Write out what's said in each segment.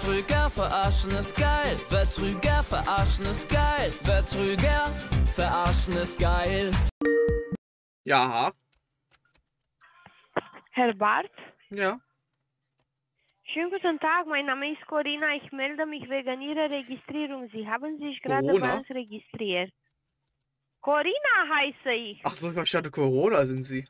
Betrüger verarschen ist geil. Betrüger verarschen ist geil. Betrüger verarschen ist geil. Ja, Herr Barth? ja. Schönen guten Tag, mein Name ist Corinna. Ich melde mich wegen Ihrer Registrierung. Sie haben sich gerade Corona? bei uns registriert. Corinna heiße ich. Ach so, ich verstanden, Corona sind Sie.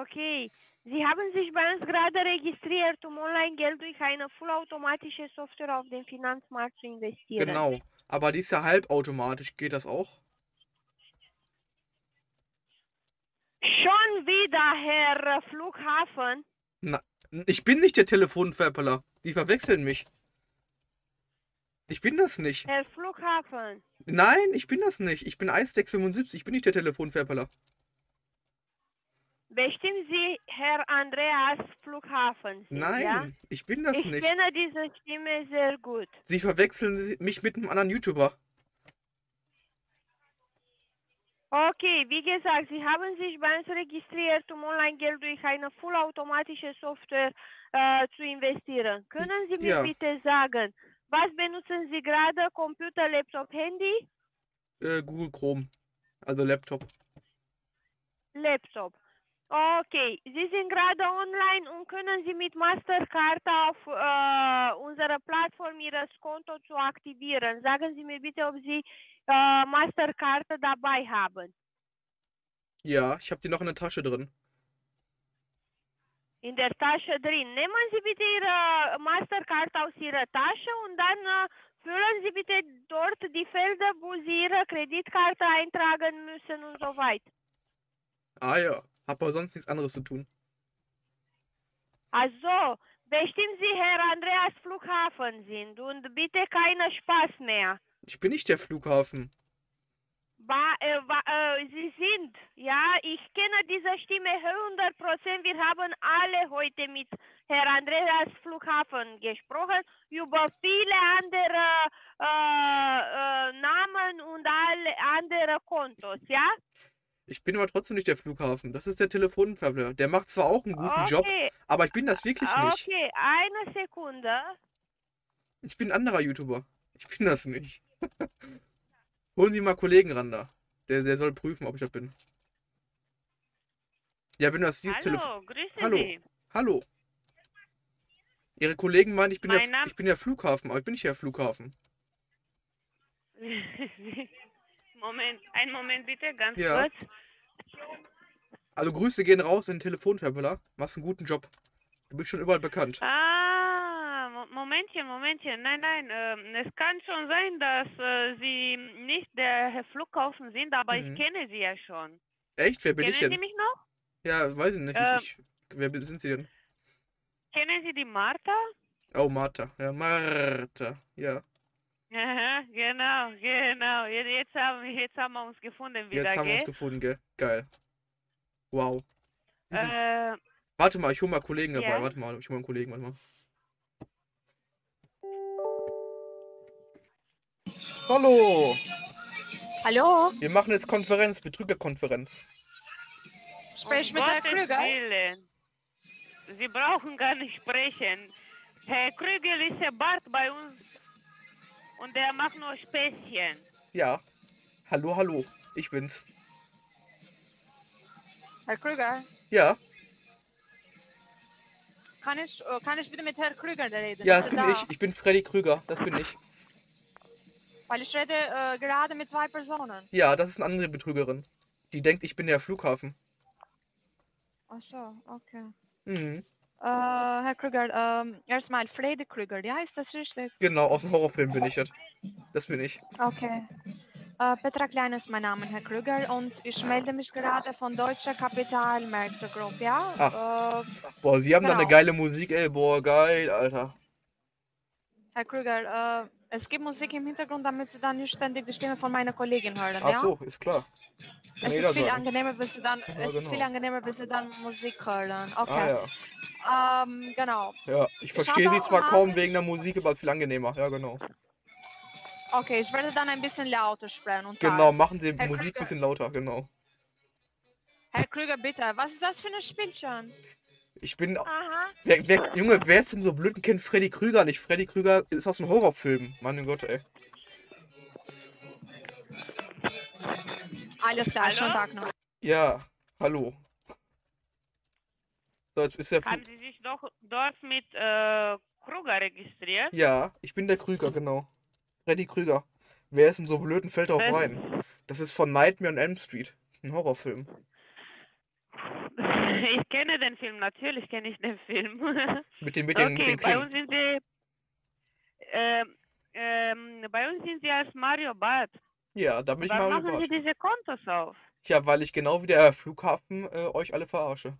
Okay. Sie haben sich bei uns gerade registriert, um Online-Geld durch eine vollautomatische Software auf den Finanzmarkt zu investieren. Genau. Aber die ist ja halbautomatisch. Geht das auch? Schon wieder, Herr Flughafen. Ich bin nicht der Telefonverpeller. Die verwechseln mich. Ich bin das nicht. Herr Flughafen. Nein, ich bin das nicht. Ich bin Eistex75. Ich bin nicht der Telefonverpeller. Bestimmt Sie Herr Andreas Flughafen. Nein, Ja? ich bin das Ich nicht. kenne diese Stimme sehr gut. Sie verwechseln mich mit einem anderen YouTuber. Okay, wie gesagt, Sie haben sich bei uns registriert, um Online-Geld durch eine vollautomatische Software äh, zu investieren. Können Sie mir Ja. bitte sagen, was benutzen Sie gerade? Computer, Laptop, Handy? Äh, Google Chrome. Also Laptop. Laptop. Okay, Sie sind gerade online und können Sie mit Mastercard auf äh, unserer Plattform Ihres Konto zu aktivieren. Sagen Sie mir bitte, ob Sie äh, Mastercard dabei haben. Ja, ich habe die noch in der Tasche drin. In der Tasche drin. Nehmen Sie bitte Ihre Mastercard aus Ihrer Tasche und dann äh, füllen Sie bitte dort die Felder, wo Sie Ihre Kreditkarte eintragen müssen und so weiter. Ah ja. Hab aber sonst nichts anderes zu tun. Also, bestimmt Sie Herr Andreas Flughafen sind und bitte keinen Spaß mehr. Ich bin nicht der Flughafen. Ba, äh, wa, äh, Sie sind, ja, ich kenne diese Stimme 100 Prozent. Wir haben alle heute mit Herr Andreas Flughafen gesprochen über viele andere äh, äh, Namen und alle andere Kontos, ja? Ich bin aber trotzdem nicht der Flughafen. Das ist der Telefonverpeller. Der macht zwar auch einen guten Job, Okay, aber ich bin das wirklich nicht. okay, eine Sekunde. Ich bin ein anderer YouTuber. Ich bin das nicht. Holen Sie mal Kollegen ran da. Der, der soll prüfen, ob ich das bin. Ja, wenn du das siehst, Telefon. Hallo, grüße Hallo. Sie. Hallo. Ihre Kollegen meinen, ich bin, Mein der, Name- ich bin der Flughafen, aber ich bin nicht der Flughafen. Moment, einen Moment bitte, ganz Ja. kurz. Also Grüße gehen raus in den Telefonverpeller. Machst einen guten Job. Du bist schon überall bekannt. Ah, Mo- Momentchen, Momentchen. Nein, nein, ähm, es kann schon sein, dass äh, Sie nicht der Herr Flughafen sind, aber Mhm. ich kenne Sie ja schon. Echt? Wer bin kennen ich Sie denn? mich noch? Ja, weiß ich nicht. Ich, ich, wer sind Sie denn? Kennen Sie die Martha? Oh, Martha. Ja, Martha. Ja. Aha, genau, genau. Jetzt, haben, wir- jetzt haben wir uns gefunden wieder, Jetzt haben wir uns gefunden, gell? Geil. Wow. Äh, warte mal, ich hole mal Kollegen dabei. ja? Warte mal, ich hole mal einen Kollegen. Warte mal. Hallo. Hallo, Wir machen jetzt Konferenz, Betrügerkonferenz. sprich um mit Herrn Krüger. Willen. Sie brauchen gar nicht sprechen. Herr Krügel ist der Bart bei uns und der macht nur Späßchen. Ja. Hallo, hallo. Ich bin's. Herr Krüger, Ja, kann ich, äh, kann ich bitte mit Herrn Krüger reden? ja, das bin da? ich. Ich bin Freddy Krüger. Das bin ich. Weil ich rede äh, gerade mit zwei Personen. Ja, das ist eine andere Betrügerin. Die denkt, ich bin der Flughafen. Ach so, okay. Mhm. Äh, Herr Krüger, ähm, erstmal Freddy Krüger, ja, ist das richtig? Genau, aus dem Horrorfilm bin ich das. Das bin ich. Okay. Äh, Petra Klein ist mein Name, Herr Krüger, und ich melde mich gerade von Deutscher Kapitalmärkte Group, ja? Äh, Boah, sie haben da eine Genau. geile Musik, ey. Boah, geil, Alter. Herr Krüger, äh, es gibt Musik im Hintergrund, damit Sie dann nicht ständig die Stimme von meiner Kollegin hören, Ach ja? so, ist klar. Es Kann ist jeder viel sagen. angenehmer, bis Sie dann, Ja, es ist genau. viel angenehmer, bis Sie dann Musik hören. Okay. Ah ja. Ähm, genau. Ja, ich verstehe sie zwar kaum wegen der Musik, aber viel angenehmer. Ja, genau. Okay, ich werde dann ein bisschen lauter sprechen und Genau, sagen. machen Sie Herr Musik Krüger. ein bisschen lauter, genau. Herr Krüger, bitte, was ist das für ein Spielchen? Ich bin. Aha. Wer, wer, Junge, wer ist denn so blöd und kennt Freddy Krüger nicht? Freddy Krüger ist aus einem Horrorfilm. Mein Gott, ey. Alles klar, schönen Tag noch. Ja, hallo. Ist der. Haben Sie sich doch dort mit äh, Kruger registriert? Ja, ich bin der Krüger, genau. Freddy Krüger. Wer ist denn so blöd und fällt drauf Wer- rein? Das ist von Nightmare on Elm Street. Ein Horrorfilm. Ich kenne den Film, natürlich kenne ich den Film. Mit den, mit den, mit okay, den bei uns sind Sie ähm, ähm, bei uns sind Sie als Mario Bart. Ja, da bin ich Warum mal machen Sie überrascht. diese Kontos auf? Ja, weil ich genau wie der Flughafen äh, euch alle verarsche.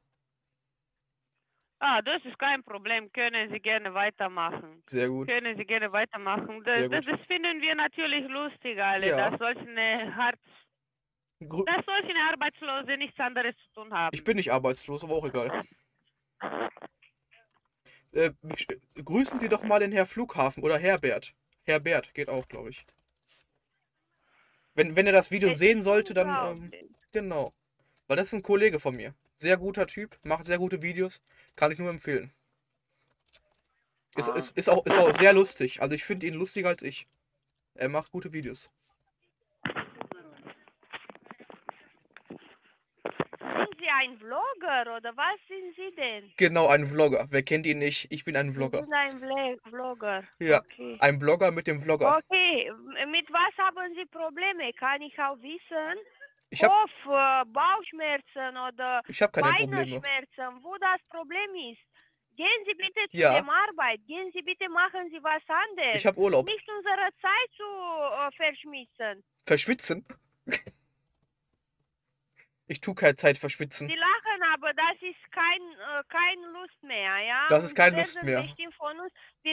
Ah, das ist kein Problem. Können Sie gerne weitermachen. Sehr gut. Können Sie gerne weitermachen. Das, das, das finden wir natürlich lustig alle, Ja. dass solche, Hart, Grü dass solche Arbeitslose nichts anderes zu tun haben. ich bin nicht arbeitslos, aber auch egal. Äh, äh, grüßen Sie doch mal den Herr Flughafen oder Herbert. Herbert geht auch, glaube ich. Wenn, wenn er das Video Es sehen ist sollte, dann ähm, genau. Weil das ist ein Kollege von mir. Sehr guter Typ, macht sehr gute Videos. Kann ich nur empfehlen. Ist, Ah. ist, ist, auch, ist auch sehr lustig. Also ich finde ihn lustiger als ich. Er macht gute Videos. Sind Sie ein Vlogger oder was sind Sie denn? Genau, ein Vlogger. Wer kennt ihn nicht? Ich bin ein Sie Vlogger. sind ein Vle- Vlogger. Ja, Okay. ein Blogger mit dem Vlogger. Okay, mit was haben Sie Probleme? Kann ich auch wissen? Ich habe Kopf, äh, Bauchschmerzen oder ich hab keine Probleme. Wo das Problem ist. Gehen Sie bitte zu Ja. der Arbeit. Gehen Sie bitte, machen Sie was anderes. Ich habe Urlaub. Nicht unsere Zeit zu äh, verschmissen. Verschwitzen? Ich tu keine Zeit verschwitzen. Sie lachen, aber das ist kein, äh, kein Lust mehr, ja? Das ist keine Lust mehr.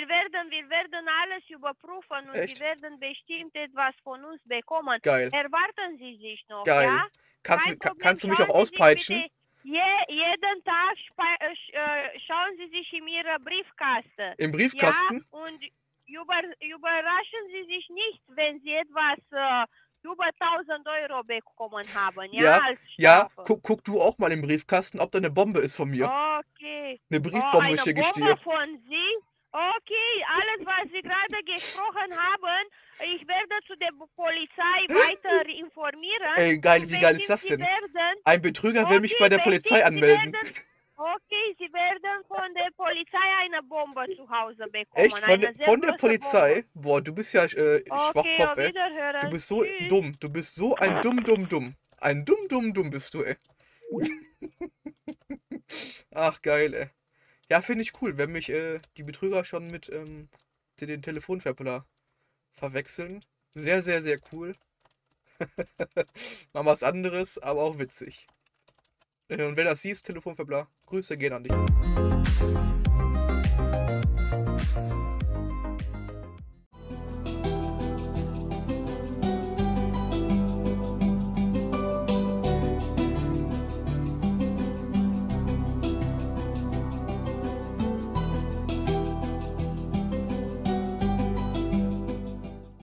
Wir, werden, wir werden alles überprüfen und Echt? Sie werden bestimmt etwas von uns bekommen. Geil. Erwarten Sie sich noch, Geil. ja? Kannst, Kein Problem. kannst du mich auch auspeitschen? Je, jeden Tag äh, sch- schauen Sie sich in Ihre Briefkaste. Im Briefkasten? Ja, und über, überraschen Sie sich nicht, wenn Sie etwas äh, über 1000 Euro bekommen haben. Ja, Ja, Ja, guck, guck du auch mal im Briefkasten, ob da eine Bombe ist von mir. Okay. Eine Oh, Briefbombe eine schicke ich dir. von Sie? Okay, alles, was Sie gerade gesprochen haben, ich werde zu der Polizei weiter informieren. Ey, geil, wie geil ist das denn? Werden, Ein Betrüger will mich Okay, bei der Polizei Sie anmelden. werden- okay, Sie werden von der Polizei eine Bombe zu Hause bekommen. Echt? Von, sehr von der Polizei? Boah, du bist ja äh, Bombe. Okay, Schwachkopf, ey. Du bist so Tschüss. dumm. Du bist so ein dumm, dumm, dumm. Ein dumm, dumm, dumm bist du, ey. Ach, geil, ey. Ja, finde ich cool, wenn mich äh, die Betrüger schon mit ähm, den Telefonverpeller verwechseln. Sehr, sehr, sehr cool. Mal was anderes, aber auch witzig. Äh, Und wenn das siehst, Telefonverpeller, Grüße gehen an dich.